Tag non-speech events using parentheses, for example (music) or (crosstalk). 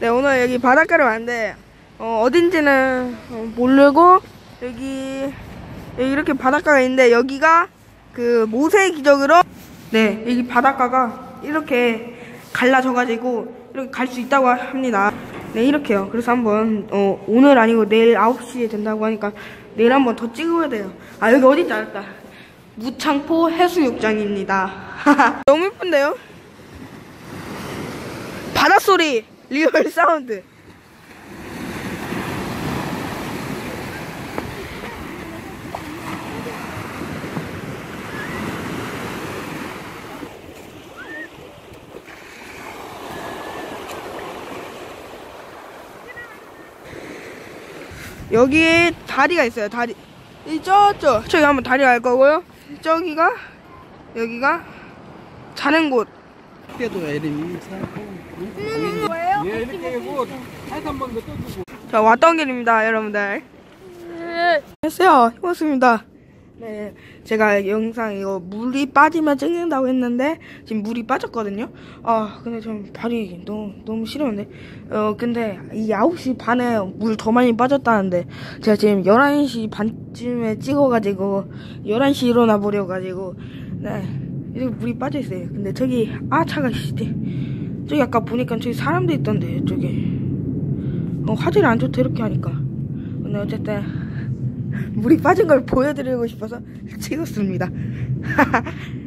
네 오늘 여기 바닷가를 왔는데 어, 어딘지는 어, 모르고 여기 여기 이렇게 바닷가가 있는데 여기가 그 모세의 기적으로 네 여기 바닷가가 이렇게 갈라져가지고 이렇게 갈 수 있다고 합니다. 네 이렇게요. 그래서 한번 어, 오늘 아니고 내일 9시에 된다고 하니까 내일 한번 더 찍어야 돼요. 아 여기 어딘지 알았다. 무창포 해수욕장입니다. (laughs) 너무 예쁜데요? 바닷소리 리얼 사운드. 여기에 다리가 있어요 다리. 이 저쪽. 저기 한번 다리 갈 거고요. 저기가 여기가 자는 곳. 때도 이름이 사고 예 이렇게 하고 살도 한번 더 떠주고 자, 왔던 길입니다, 여러분들. 했어요. 해봤습니다. 네, 제가 영상 이거 물이 빠지면 찍는다고 했는데 지금 물이 빠졌거든요. 아, 근데 좀 발이 너무 너무 싫었는데. 어, 근데 이 9시 반에 물 더 많이 빠졌다는데 제가 지금 11시 반쯤에 찍어가지고 11시 일어나 버려가지고 네, 이렇게 물이 빠져 있어요. 근데 저기 아 차가 시대. 저기 아까 보니까 저기 사람도 있던데 저기. 어, 화질이 안 좋다 이렇게 하니까 근데 어쨌든 (laughs) 물이 빠진 걸 보여드리고 싶어서 찍었습니다 (laughs)